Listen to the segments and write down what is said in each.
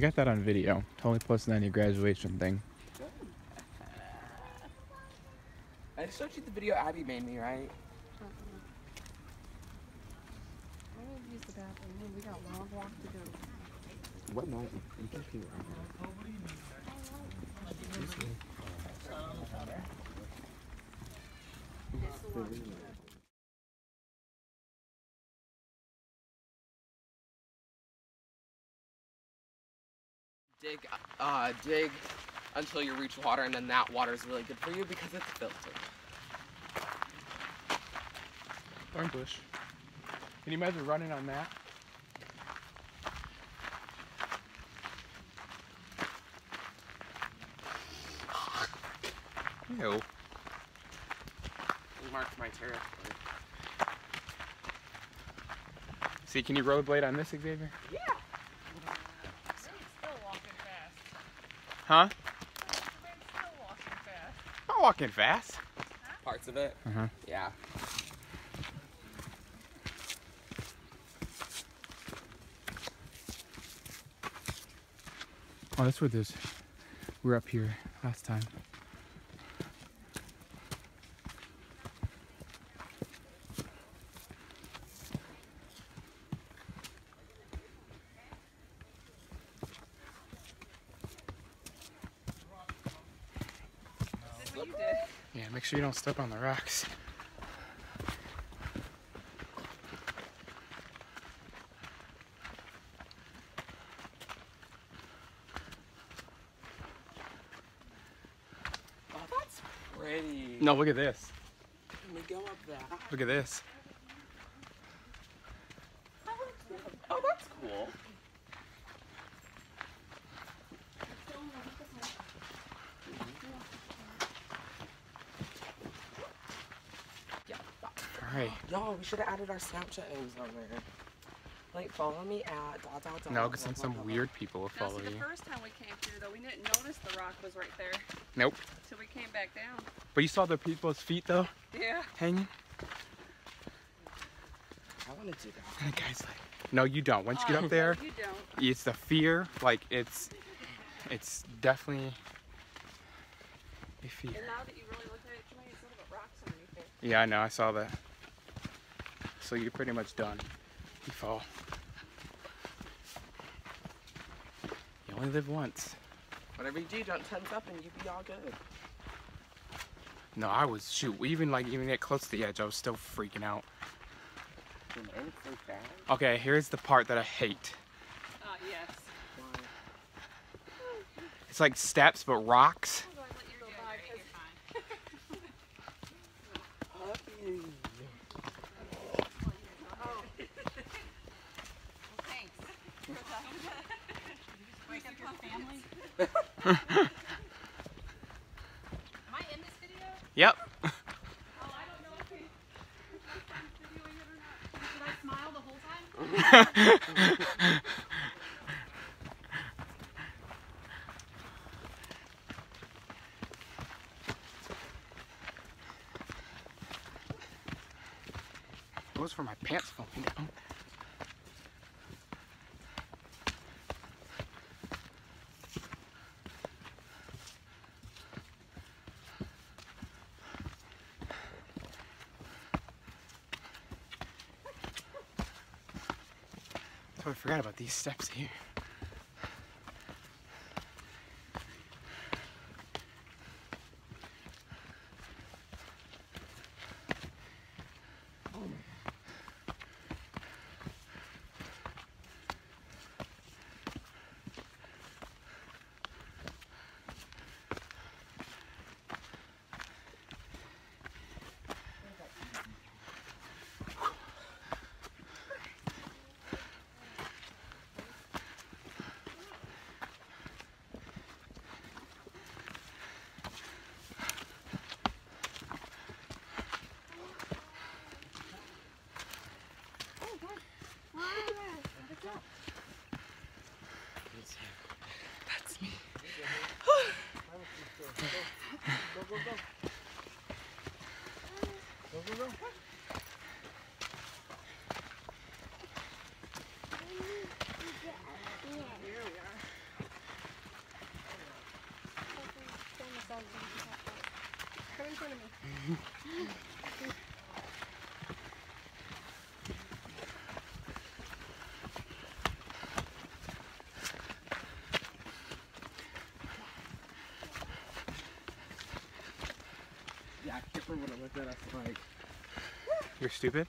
Really, I got that on video. Totally posting that on your graduation thing. I just showed you the video Abby made me, right? I will use the bathroom. We got a long walk to go. What night? You can see Dig, uh, dig until you reach water, and then that water is really good for you because it's filtered. Thorn bush. Can you imagine running on that? Ew. You marked my territory. See, can you rollerblade on this, Xavier? Yeah. Still walking fast. Huh? Still walking fast. Not walking fast. Parts of it. Uh huh. Yeah. Oh, that's where this. We're up here last time. That's what you did. Yeah, make sure you don't step on the rocks. Oh, that's pretty. No, look at this. Can we go up that? Look at this. Oh, that's cool. Yeah. All right. Yo, we should have added our Snapchat names on there. Like, follow me at dot dot dot. No, because then some blah, blah, weird people will Now, follow see, the first time we came through, though, we didn't notice the rock was right there Nope. till we came back down. But you saw the people's feet though, Yeah. hanging. I want to do that. And the guy's like, "No, you don't. Once you get Oh, up there, You don't. it's the fear. Like it's, it's definitely a fear." And now that you really look at it, Jermaine, it's nothing but rocks underneath there. Yeah, I know. I saw that. So you're pretty much done. You fall. You only live once. Whatever you do, don't tense up and you be all good. No, I was shoot. Even like even get close to the edge, I was still freaking out. Remain so fast. Okay, here's the part that I hate. Uh, yes. It's like steps but rocks. How do I let you go by? 'Cause- Puppy. Thanks. Break up your family? Am I in this video? Yep. Oh, I don't know if he- if I'm videoing it or not. Should I smile the whole time? Those for my pants falling down. Forgot about these steps here. That's Here we are. Like. You're stupid.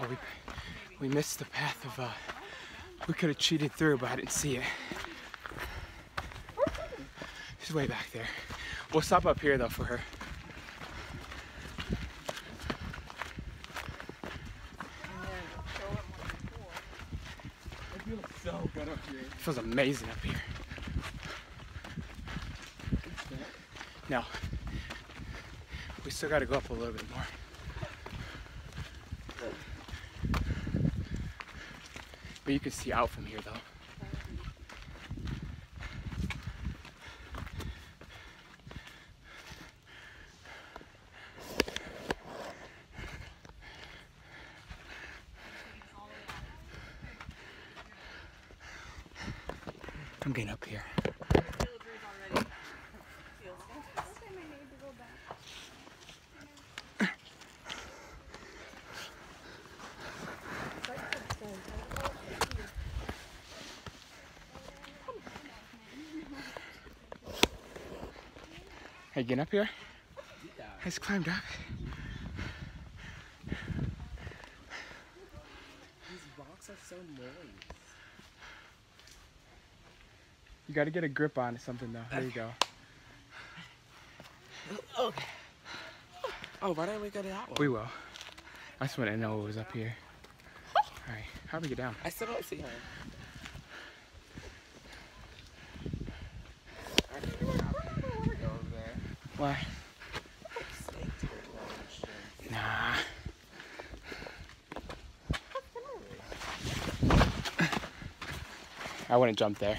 Oh, we, we missed the path of, uh, we could have cheated through, but I didn't see it. She's way back there. We'll stop up here though for her. It feels so good up here. It feels amazing up here. No. We still gotta go up a little bit more. But you can see out from here though. I'm getting up here. Hey, getting up here? Yeah. I just climbed up. These rocks are so moist. You gotta get a grip on something though. There you go. Okay. Oh, why didn't we go to that one? We will. I just want to know what was up here. Alright, how do we get down? I still don't see her. Actually, I don't want to go over there. Why? Snake turtle and shit. Nah. I wouldn't jump there.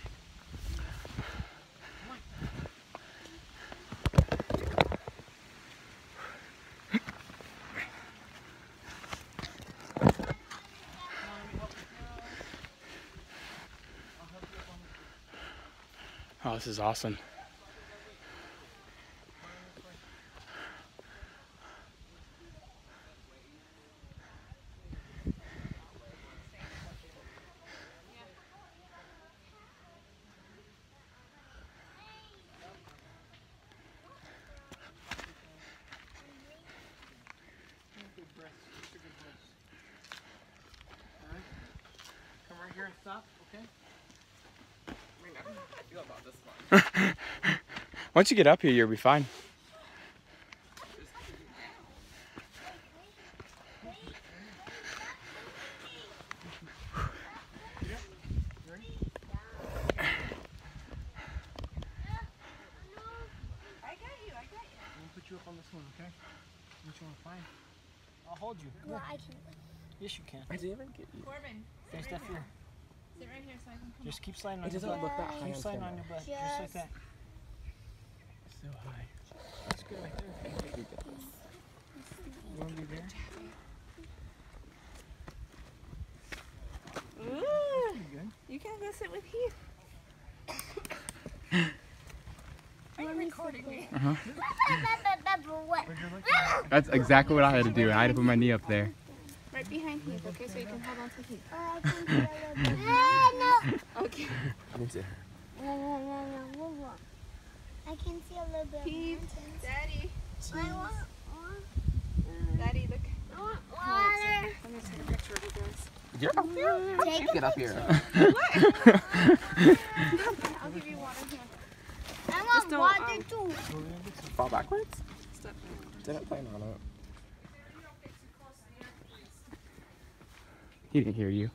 Oh, this is awesome. Come right here and stop, okay? How I feel about this one. Once you get up here, you'll be fine. I got you, I got you. I'm gonna put you up on this one, okay? Which one to find? I'll hold you. Come Well, here. I can. Yes, you can. I didn't even get you. Corbin, Stay sit stiff right here. here. Sit right here so I can come Just keep sliding on It your doesn't butt. look that high Keep on sliding on your butt, just like Just- that. So high. That's good right there. You wanna be there? Ooh, you can go sit with Heath. Are you recording me? Uh-huh. What? Where'd you look at? That's exactly what I had to do. I had to put my knee up there. Right behind Heath, okay? So you can hold on to Heath. I can see a little bit. No, Okay. I need to. no, no, no, no. We'll. I can see a little bit. of Heath, mountains. Daddy, I want, I want, Daddy, look. I want water. I'm gonna take a picture of you guys. You're up here. Take You get up here. I'll give you water here. I want water um, too. Fall backwards? Step Didn't plan on it. He didn't hear you.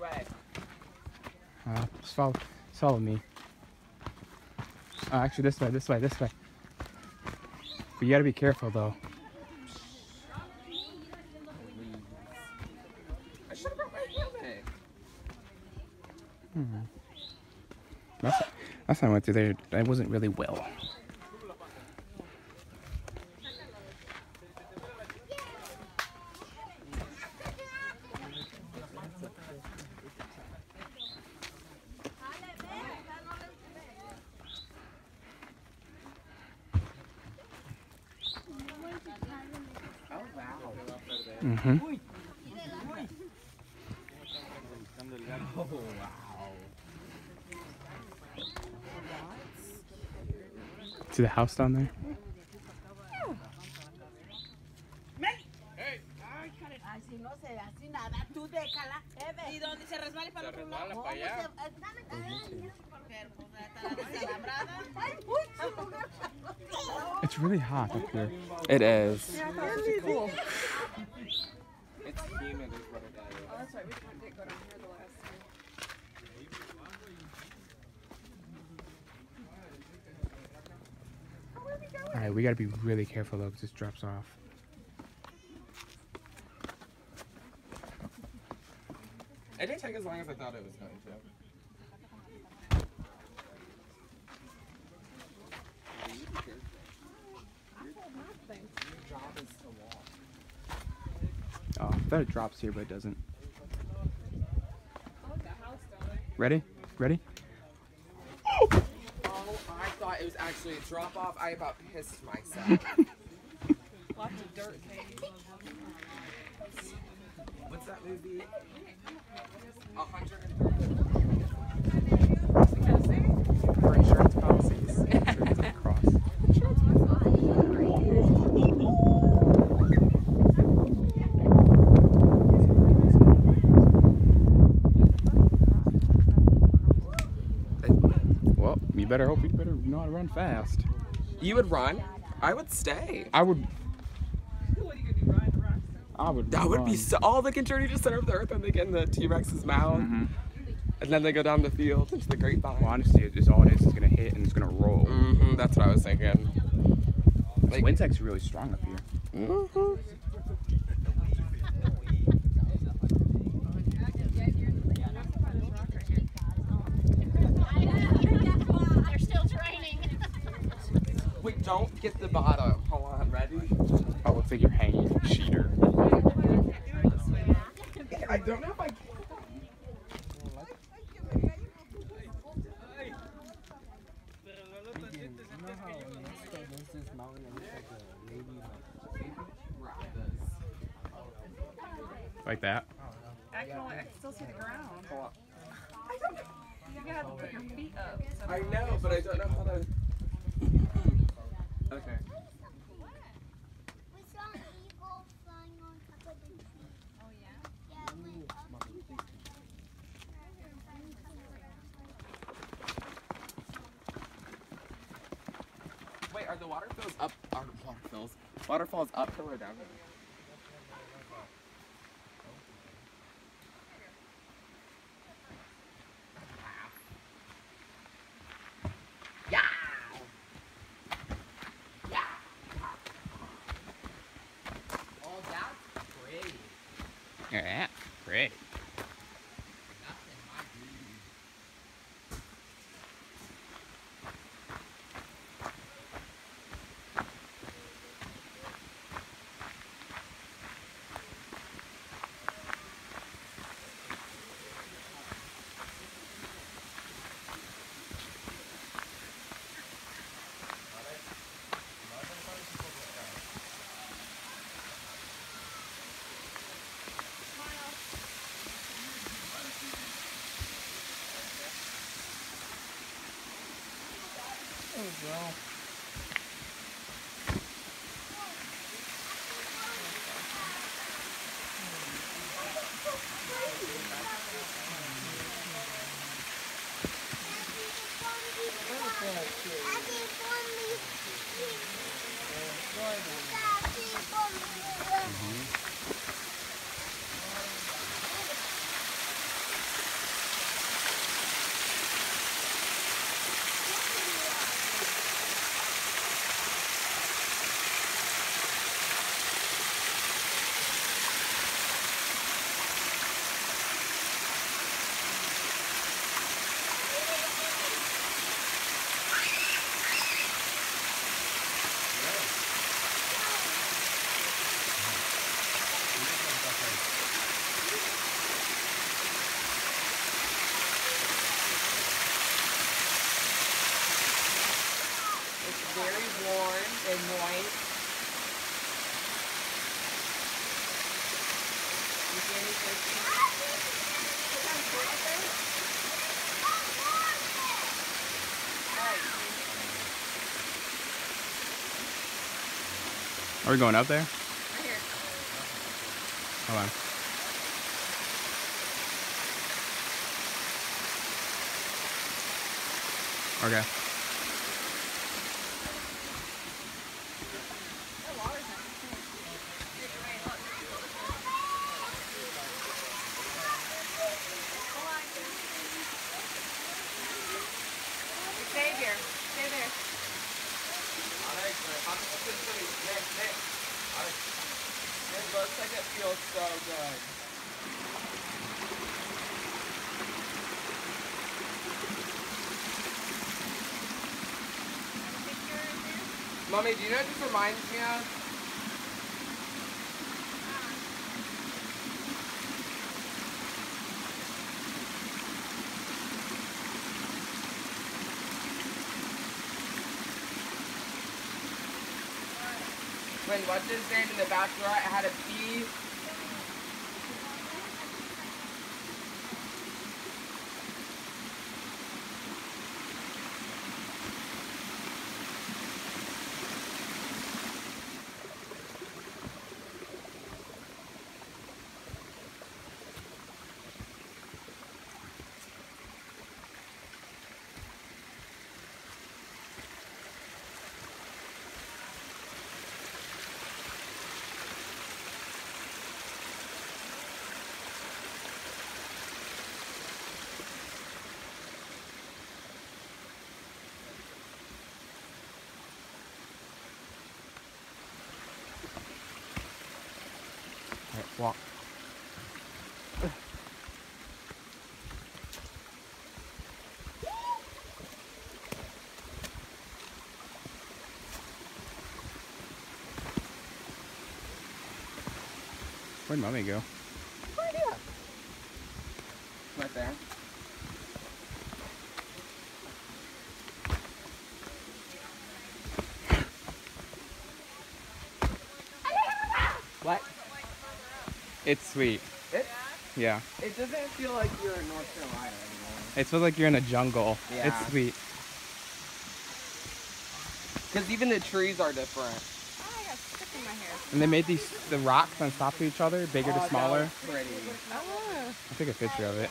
Way? Just follow, just follow me. Uh, actually, this way, this way, this way. But you gotta be careful though. I should have brought my helmet. Last, last time I went through there, I wasn't really well. Mm-hmm. Hasta the house down there? It's really hot up here. It is. Yeah, I thought it was cool. It's humid is what it is. Oh, that's right. We didn't go down here the last time. All right, we gotta be really careful though, because this drops off. It didn't take as long as I thought it was going to. Oh, I thought it drops here, but it doesn't. I like that house down there. Ready? Ready? I thought it was actually a drop off. I about pissed myself. Lots of dirt. What's that movie? A hundred For insurance policies. Insurance across. Well, you better hope you better know how to run fast. You would run? I would stay. I would. What are you gonna do? Ride the rocks? I would. That would be run. so. Oh, they can journey to center of the earth and they get in the T Rex's mouth. Mhm. And then they go down the field into the grapevine. Well, honestly, it's all it is. It's gonna hit and it's gonna roll. hmm that's what I was thinking. The wind's actually really strong up here. hmm They're still training. Wait, don't get the bottom. Hold on, ready? Oh, looks like you're hanging. Cheater. I don't know if I can. You know how next to there's this mountain that looks like a lady like Wrap this. Like that. I can only, I can still see the ground. Hold on. You're gonna have to put your feet up. So I know, but I don't know how to. okay. We saw an eagle flying on top of the tree. Oh yeah. Yeah, it went up. Are the waterfalls up? Are waterfalls? Waterfalls uphill or downhill? Yeah. well. Are we going up there? Right. Hold on. Okay. Looks like it feels so good. Mommy, do you know what this reminds me of? What's his name in the Bachelorette had a bee Walk. Where'd mommy go? right there. It's sweet. It, Yeah. it doesn't feel like you're in North Carolina anymore. It feels like you're in a jungle. Yeah. It's sweet. Because even the trees are different. Oh, I got stick in my hair. And they made these the rocks on top of each other, bigger Oh, to that smaller. was pretty. Oh. I took a picture of it.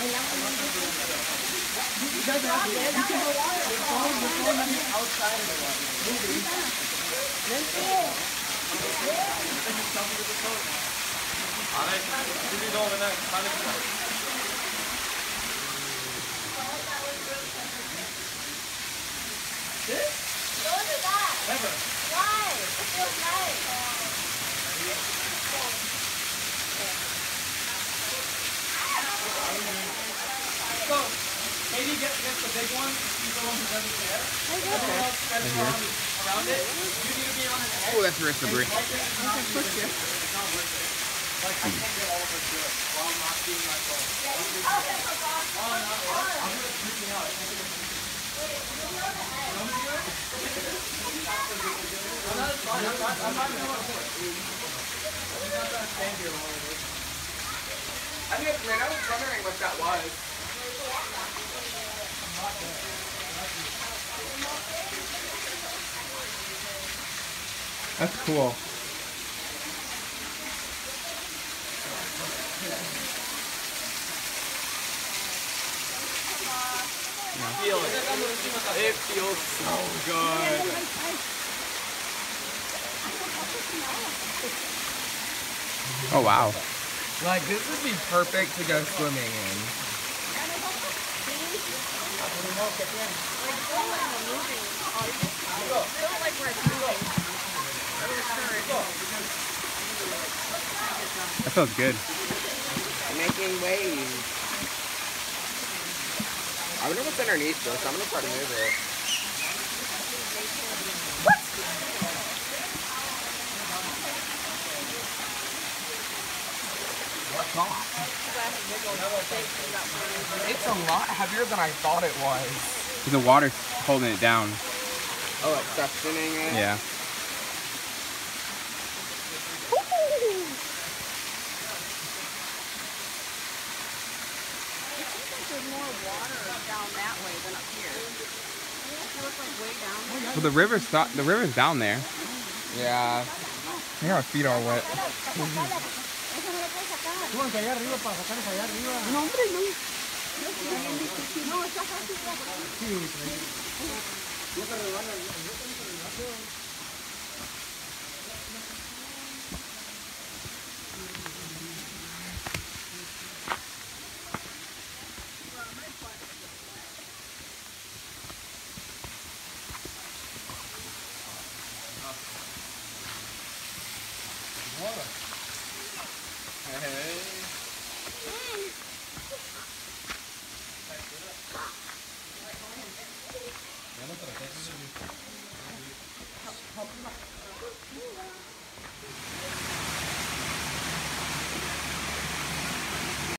At that. Why? It feels nice. So, maybe get, get the big one, he's the one who doesn't care. Everyone else spreads around, around it. You need to be on his head. Oh, that's very slippery. Like, it's not worth it. It's not worth it. Like, I can't get all of us good while not being my fault. Oh, no, I'm just freaking out. I can't get it. No, that's fine. I'm not, I'm not gonna want to I'm not gonna stand here while it is. I think it's weird. I was wondering what that was. That's cool. Feel it. It feels so good. Oh wow. Like this would be perfect to go swimming in. Ni modo que tiene. That feels good. Making waves. I wonder what's underneath though, so I'm gonna try to move it. What's that? It's a lot heavier than I thought it was. The water's holding it down. Oh, it's suctioning it? Yeah. There's more water down that way than up here. If you look like way down there. Well, the river's sto- the river's down there. Yeah. Yeah, our feet are wet. Súbanse allá arriba para sacarlos allá arriba. No, hombre, no. No, está fácil. Hey.